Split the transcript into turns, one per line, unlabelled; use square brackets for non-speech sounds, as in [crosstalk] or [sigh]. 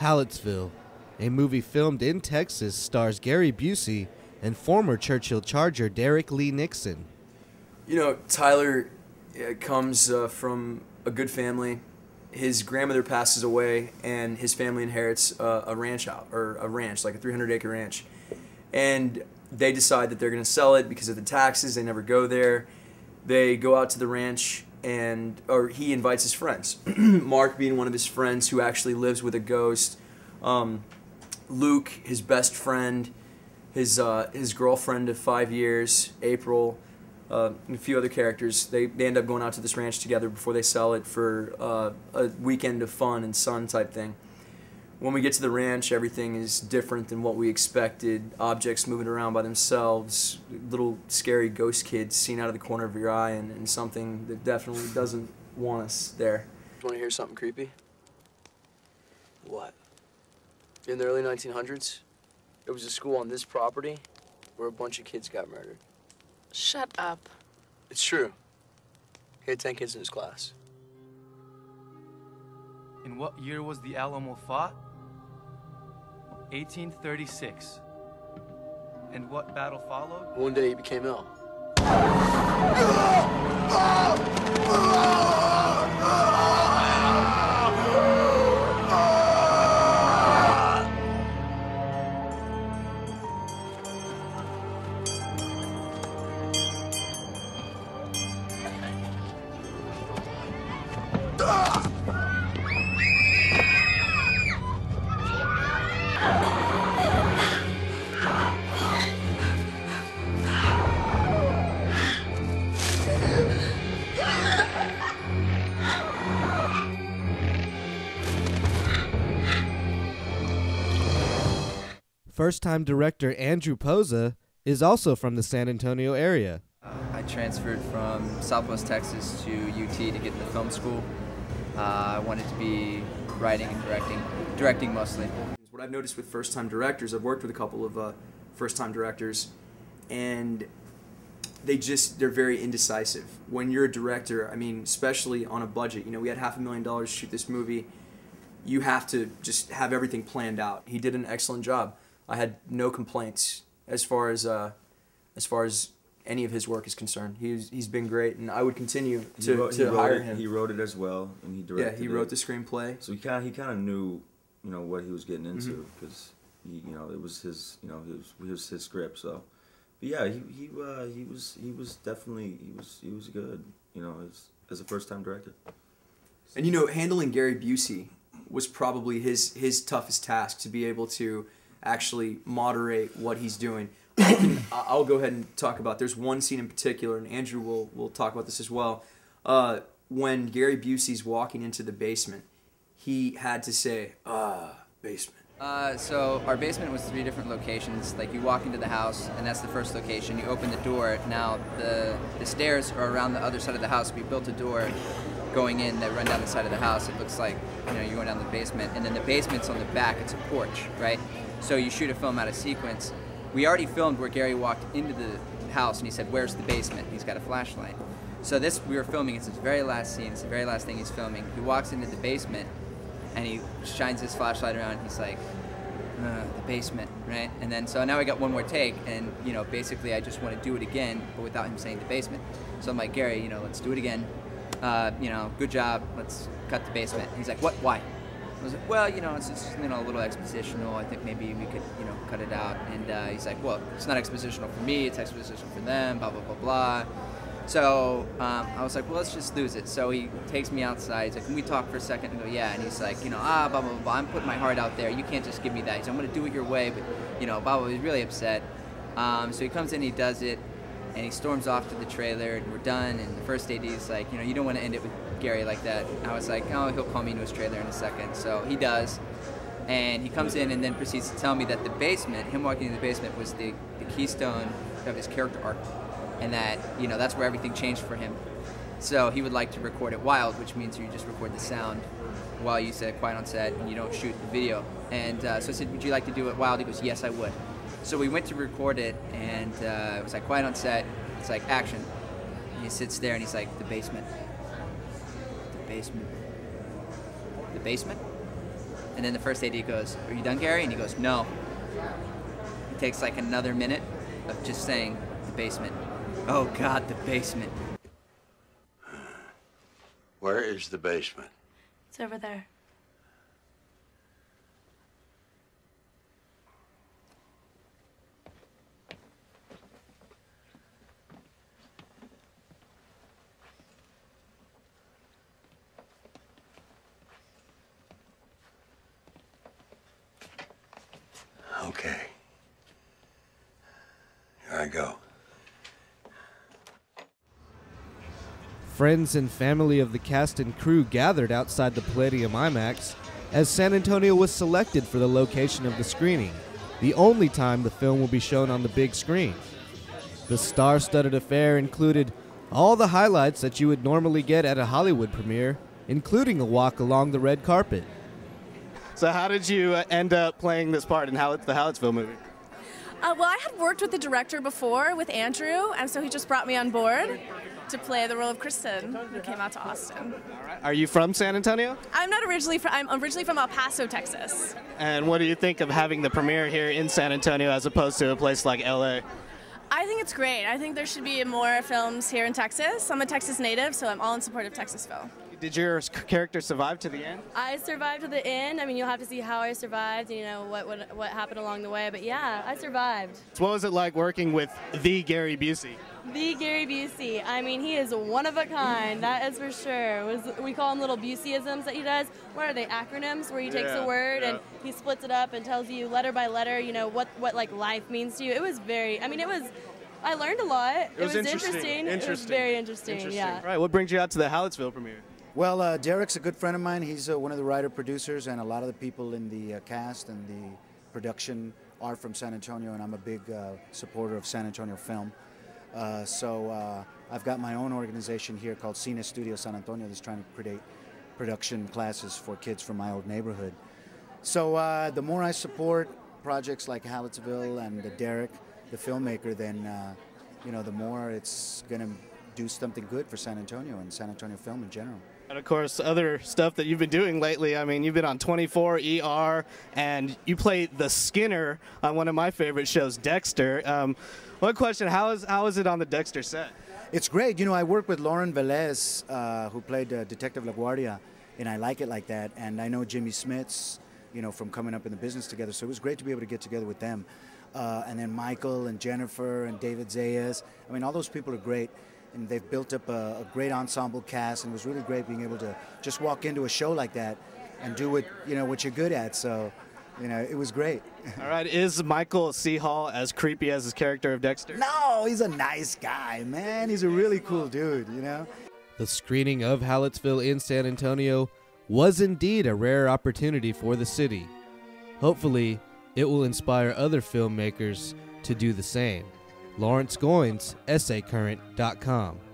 Hallettsville, a movie filmed in Texas, stars Gary Busey and former Churchill Charger Derek Lee Nixon.
You know, Tyler uh, comes uh, from a good family. His grandmother passes away, and his family inherits uh, a ranch out or a ranch, like a 300 acre ranch. And they decide that they're going to sell it because of the taxes. They never go there. They go out to the ranch, and or he invites his friends. [clears throat] Mark being one of his friends who actually lives with a ghost. Um, Luke, his best friend, his uh, his girlfriend of five years, April, uh, and a few other characters. They, they end up going out to this ranch together before they sell it for uh, a weekend of fun and sun type thing. When we get to the ranch, everything is different than what we expected. Objects moving around by themselves, little scary ghost kids seen out of the corner of your eye, and, and something that definitely doesn't want us there. Want to hear something creepy? What? In the early 1900s, there was a school on this property where a bunch of kids got murdered.
Shut up.
It's true. He had 10 kids in his class.
In what year was the Alamo fought? 1836. And what battle followed?
One day he became ill. [laughs] Ah!
First time director Andrew Poza is also from the San Antonio area.
I transferred from Southwest Texas to UT to get into film school. Uh, I wanted to be writing and directing, directing mostly.
What I've noticed with first time directors, I've worked with a couple of uh, first time directors, and they just they're very indecisive. When you're a director, I mean, especially on a budget, you know, we had half a million dollars to shoot this movie. You have to just have everything planned out. He did an excellent job. I had no complaints as far as uh, as far as any of his work is concerned. He's he's been great, and I would continue to,
wrote,
to hire
it,
him.
He wrote it as well, and he directed.
yeah, he wrote
it.
the screenplay.
So he kind of he kind of knew, you know, what he was getting into because he, you know, it was his, you know, it was, it was his script. So, but yeah, he he uh, he was he was definitely he was he was good, you know, as as a first time director.
And you know, handling Gary Busey was probably his his toughest task to be able to actually moderate what he's doing. I can, [coughs] I'll go ahead and talk about. There's one scene in particular, and Andrew will will talk about this as well. Uh, when Gary Busey's walking into the basement, he had to say, "Ah, basement."
Uh, so our basement was three different locations. Like you walk into the house, and that's the first location. You open the door. Now the the stairs are around the other side of the house. We built a door going in that run down the side of the house. It looks like you know you're going down the basement, and then the basement's on the back. It's a porch, right? So you shoot a film out of sequence. We already filmed where Gary walked into the house, and he said, "Where's the basement?" He's got a flashlight. So this we were filming. It's his very last scene. It's the very last thing he's filming. He walks into the basement, and he shines his flashlight around. He's like, uh, the basement, right? And then so now I got one more take, and you know, basically I just want to do it again, but without him saying the basement. So I'm like, Gary, you know, let's do it again. Uh, you know, good job. Let's cut the basement. He's like, what? Why? I was like, well, you know, it's just you know a little expositional. I think maybe we could you know cut it out. And uh, he's like, well, it's not expositional for me. It's expositional for them. Blah blah blah blah. So um, I was like, well, let's just lose it. So he takes me outside. He's like, can we talk for a second? And go, yeah. And he's like, you know, ah, blah, blah, blah, blah. I'm putting my heart out there. You can't just give me that. He's like, I'm going to do it your way. But, you know, blah, blah. He's really upset. Um, so he comes in, he does it, and he storms off to the trailer, and we're done. And the first AD is like, you know, you don't want to end it with Gary like that. I was like, oh, he'll call me into his trailer in a second. So he does. And he comes in and then proceeds to tell me that the basement, him walking in the basement, was the, the keystone of his character arc and that you know that's where everything changed for him. So he would like to record it wild, which means you just record the sound while you say quiet on set and you don't shoot the video. And uh, so I said, "Would you like to do it wild?" He goes, "Yes, I would." So we went to record it, and uh, it was like quiet on set. It's like action. And he sits there and he's like, "The basement, the basement, the basement." And then the first AD goes, "Are you done, Gary?" And he goes, "No." It takes like another minute of just saying the basement. Oh God, the basement.
Where is the basement?
It's over there.
Okay. Here I go.
Friends and family of the cast and crew gathered outside the Palladium IMAX as San Antonio was selected for the location of the screening, the only time the film will be shown on the big screen. The star studded affair included all the highlights that you would normally get at a Hollywood premiere, including a walk along the red carpet.
So how did you uh, end up playing this part in Hall- the Hallettsville movie?
Uh, well, I had worked with the director before with Andrew, and so he just brought me on board to play the role of Kristen, who came out to Austin.
Are you from San Antonio?
I'm not originally from. I'm originally from El Paso, Texas.
And what do you think of having the premiere here in San Antonio as opposed to a place like LA?
I think it's great. I think there should be more films here in Texas. I'm a Texas native, so I'm all in support of Texasville.
Did your character survive to the end?
I survived to the end. I mean, you'll have to see how I survived. You know what what, what happened along the way, but yeah, I survived.
So what was it like working with the Gary Busey?
The Gary Busey. I mean, he is one of a kind. That is for sure. Was we call him little Buseyisms that he does? What are they acronyms? Where he takes
Yeah,
a word
yeah.
and he splits it up and tells you letter by letter. You know what what like life means to you. It was very. I mean, it was. I learned a lot. It,
was interesting.
It was
Interesting.
very interesting. Yeah.
All right, what brings you out to the Hallettsville premiere?
Well, uh, Derek's a good friend of mine. He's uh, one of the writer producers, and a lot of the people in the uh, cast and the production are from San Antonio, and I'm a big uh, supporter of San Antonio film. Uh, so uh, I've got my own organization here called Cine Studio San Antonio that's trying to create production classes for kids from my old neighborhood. So the more I support projects like Hallettsville and Derek, the filmmaker, then you know the more it's going to do something good for San Antonio and San Antonio film in general.
And of course, other stuff that you've been doing lately. I mean, you've been on 24 ER, and you play the Skinner on one of my favorite shows, Dexter. Um, one question: How is how is it on the Dexter set?
It's great. You know, I work with Lauren Velez, uh, who played uh, Detective LaGuerta, and I like it like that. And I know Jimmy Smits, you know, from coming up in the business together. So it was great to be able to get together with them. Uh, and then Michael and Jennifer and David Zayas. I mean, all those people are great. And they've built up a, a great ensemble cast, and it was really great being able to just walk into a show like that and do what you know what you're good at. So, you know, it was great. [laughs]
All right, is Michael C. Hall as creepy as his character of Dexter?
No, he's a nice guy, man. He's a really cool dude. You know.
The screening of Hallettsville in San Antonio was indeed a rare opportunity for the city. Hopefully, it will inspire other filmmakers to do the same. Lawrence Goins, SACurrent.com.